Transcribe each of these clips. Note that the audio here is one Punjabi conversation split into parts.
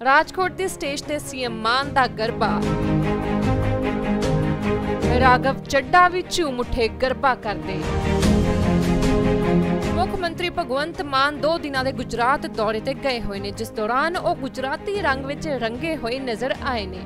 ਰਾਜਕੋਟ ਦੇ ਸਟੇਜ ਤੇ ਸੀਐਮ ਮਾਨ ਦਾ ਗਰਬਾ। ਰਾਗਵ ਚੱਡਾ ਵੀ ਝੂਮ ਉੱਠੇ ਗਰਬਾ ਕਰਦੇ। ਮੁੱਖ ਮੰਤਰੀ ਭਗਵੰਤ ਮਾਨ ਦੋ ਦਿਨਾਂ ਦੇ ਗੁਜਰਾਤ ਦੌਰੇ ਤੇ ਗਏ ਹੋਏ ਨੇ, ਜਿਸ ਦੌਰਾਨ ਉਹ ਗੁਜਰਾਤੀ ਰੰਗ ਵਿੱਚ ਰੰਗੇ ਹੋਏ ਨਜ਼ਰ ਆਏ ਨੇ।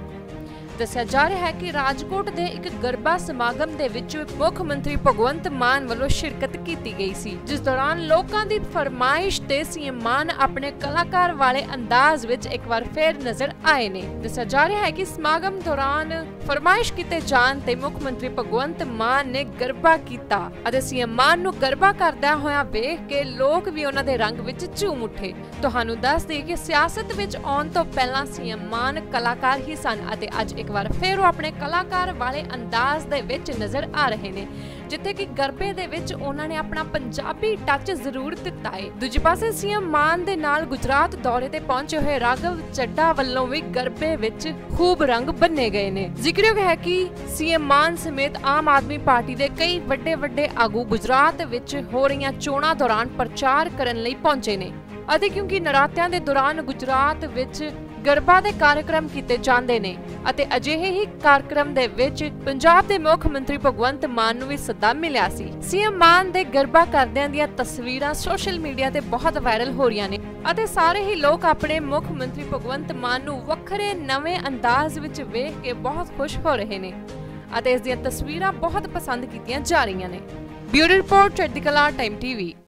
ਦੱਸਿਆ ਜਾ ਰਿਹਾ ਹੈ ਕਿ ਰਾਜਕੋਟ ਦੇ ਇੱਕ ਗਰਬਾ ਸਮਾਗਮ ਦੇ ਵਿੱਚ ਮੁੱਖ ਮੰਤਰੀ ਭਗਵੰਤ ਮਾਨ ਵੱਲੋਂ ਸ਼ਿਰਕਤ ਕੀਤੀ ਗਈ ਸੀ, ਜਿਸ ਦੌਰਾਨ ਲੋਕਾਂ ਦੀ ਫਰਮਾਇਸ਼ ਤੇ ਸੀਐਮ ਮਾਨ ਆਪਣੇ ਕਲਾਕਾਰ ਵਾਲੇ ਅੰਦਾਜ਼ ਵਿੱਚ ਇੱਕ ਵਾਰ ਫੇਰ ਨਜ਼ਰ ਆਏ ਨੇ। ਦੱਸਿਆ ਜਾ ਰਿਹਾ ਹੈ ਕਿ ਸਮਾਗਮ ਦੌਰਾਨ ਫਰਮਾਇਸ਼ ਕੀਤੇ ਜਾਣ ਤੇ ਮੁੱਖ ਮੰਤਰੀ ਭਗਵੰਤ ਮਾਨ ਨੇ ਗਰਬਾ ਕੀਤਾ ਅਤੇ ਸੀਐਮ ਮਾਨ ਨੂੰ ਗਰਬਾ ਕਰਦਾ ਹੋਇਆ ਵੇਖ ਕੇ ਲੋਕ ਵੀ ਉਹਨਾਂ ਦੇ ਰੰਗ ਵਿੱਚ ਝੂਮ ਉੱਠੇ। ਤੁਹਾਨੂੰ ਦੱਸ ਦਈਏ ਕਿ ਸਿਆਸਤ ਵਿੱਚ ਆਉਣ ਤੋਂ ਪਹਿਲਾਂ ਸੀਐਮ ਮਾਨ ਕਲਾਕਾਰ ਹੀ ਸਨ ਅਤੇ ਅੱਜ ਇੱਕ ਵਾਰ ਫਿਰ ਉਹ ਆਪਣੇ ਕਲਾਕਾਰ ਵਾਲੇ ਅੰਦਾਜ਼ ਦੇ ਵਿੱਚ ਨਜ਼ਰ ਆ ਰਹੇ ਨੇ, ਜਿੱਥੇ ਕਿ ਗਰਬੇ ਦੇ ਵਿੱਚ ਉਹਨਾਂ ਨੇ ਆਪਣਾ ਪੰਜਾਬੀ ਟੱਚ ਜ਼ਰੂਰ ਦਿੱਤਾ ਹੈ ਦੂਜੇ ਪਾਸੇ ਸੀਐਮ ਮਾਨ ਦੇ ਨਾਲ ਗੁਜਰਾਤ ਦੌਰੇ ਤੇ ਪਹੁੰਚੇ ਹੋਏ ਰਾਘਵ ਚੱਡਾ ਵੱਲੋਂ ਵੀ ਗਰਬੇ ਵਿੱਚ ਖੂਬ ਰੰਗ ਬੰਨੇ ਗਏ ਨੇ। ਜ਼ਿਕਰਯੋਗ ਹੈ ਕਿ ਸੀਐਮ ਮਾਨ ਸਮੇਤ ਆਮ ਆਦਮੀ ਪਾਰਟੀ ਦੇ ਕਈ ਵੱਡੇ ਵੱਡੇ ਆਗੂ ਗੁਜਰਾਤ ਵਿੱਚ ਹੋ ਰਹੀਆਂ ਚੋਣਾਂ ਦੌਰਾਨ ਪ੍ਰਚਾਰ ਕਰਨ ਲਈ ਪਹੁੰਚੇ ਨੇ। ਅਤੇ ਕਿਉਂਕਿ ਨਰਾਤਿਆਂ ਦੇ ਦੌਰਾਨ ਗੁਜਰਾਤ ਵਿੱਚ ਗਰਬਾ ਦੇ ਕਾਰਜਕ੍ਰਮ ਕੀਤੇ ਜਾਂਦੇ ਨੇ ਅਤੇ ਅਜਿਹੇ ਹੀ ਕਾਰਜਕ੍ਰਮ ਦੇ ਵਿੱਚ ਪੰਜਾਬ ਦੇ ਮੁੱਖ ਮੰਤਰੀ ਭਗਵੰਤ ਮਾਨ ਨੂੰ ਵੀ ਸੱਦਾ ਮਿਲਿਆ ਸੀ। ਸੀਐਮ ਮਾਨ ਦੇ ਗਰਬਾ ਕਰਦਿਆਂ ਦੀਆਂ ਤਸਵੀਰਾਂ ਸੋਸ਼ਲ ਮੀਡੀਆ ਤੇ ਬਹੁਤ ਵਾਇਰਲ ਹੋ ਰਹੀਆਂ ਨੇ ਅਤੇ ਸਾਰੇ ਹੀ ਲੋਕ ਆਪਣੇ ਮੁੱਖ ਮੰਤਰੀ ਭਗਵੰਤ ਮਾਨ ਨੂੰ ਵੱਖਰੇ ਨਵੇਂ ਅੰਦਾਜ਼ ਵਿੱਚ ਵੇਖ ਕੇ ਬਹੁਤ ਖੁਸ਼ ਹੋ ਰਹੇ ਨੇ ਅਤੇ ਇਸ ਦੀਆਂ ਤਸਵੀਰਾਂ ਬਹੁਤ ਪਸੰਦ ਕੀਤੀਆਂ ਜਾ ਰਹੀਆਂ ਨੇ। ਬਿਊਰੋ ਰਿਪੋਰਟ, ਚੜ੍ਹਦੀ ਕਲਾ, ਟਾਈਮ ਟੀਵੀ।